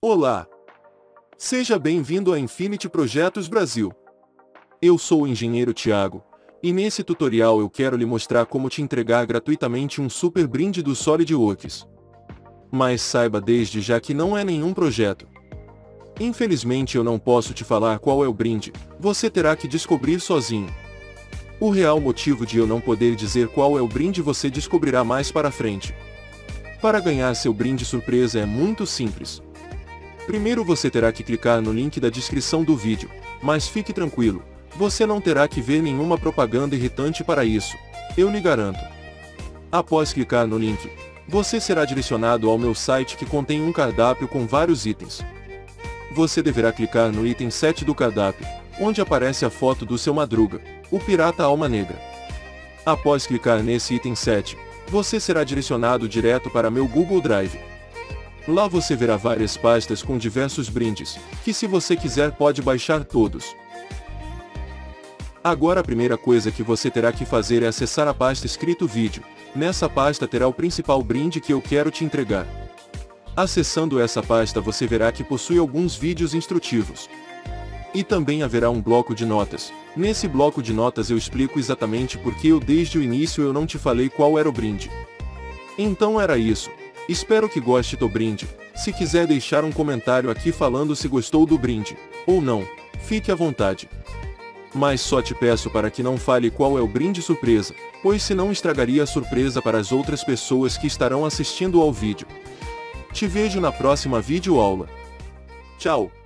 Olá! Seja bem-vindo a Infinity Projetos Brasil. Eu sou o engenheiro Tiago, e nesse tutorial eu quero lhe mostrar como te entregar gratuitamente um super brinde do SolidWorks. Mas saiba desde já que não é nenhum projeto. Infelizmente eu não posso te falar qual é o brinde, você terá que descobrir sozinho. O real motivo de eu não poder dizer qual é o brinde você descobrirá mais para frente. Para ganhar seu brinde surpresa é muito simples. Primeiro você terá que clicar no link da descrição do vídeo, mas fique tranquilo, você não terá que ver nenhuma propaganda irritante para isso, eu lhe garanto. Após clicar no link, você será direcionado ao meu site que contém um cardápio com vários itens. Você deverá clicar no item 7 do cardápio, onde aparece a foto do seu Madruga, o Pirata Alma Negra. Após clicar nesse item 7, você será direcionado direto para meu Google Drive. Lá você verá várias pastas com diversos brindes, que se você quiser pode baixar todos. Agora a primeira coisa que você terá que fazer é acessar a pasta escrito vídeo. Nessa pasta terá o principal brinde que eu quero te entregar. Acessando essa pasta você verá que possui alguns vídeos instrutivos. E também haverá um bloco de notas. Nesse bloco de notas eu explico exatamente porque eu desde o início eu não te falei qual era o brinde. Então era isso. Espero que goste do brinde. Se quiser deixar um comentário aqui falando se gostou do brinde, ou não, fique à vontade. Mas só te peço para que não fale qual é o brinde surpresa, pois senão estragaria a surpresa para as outras pessoas que estarão assistindo ao vídeo. Te vejo na próxima vídeo aula. Tchau!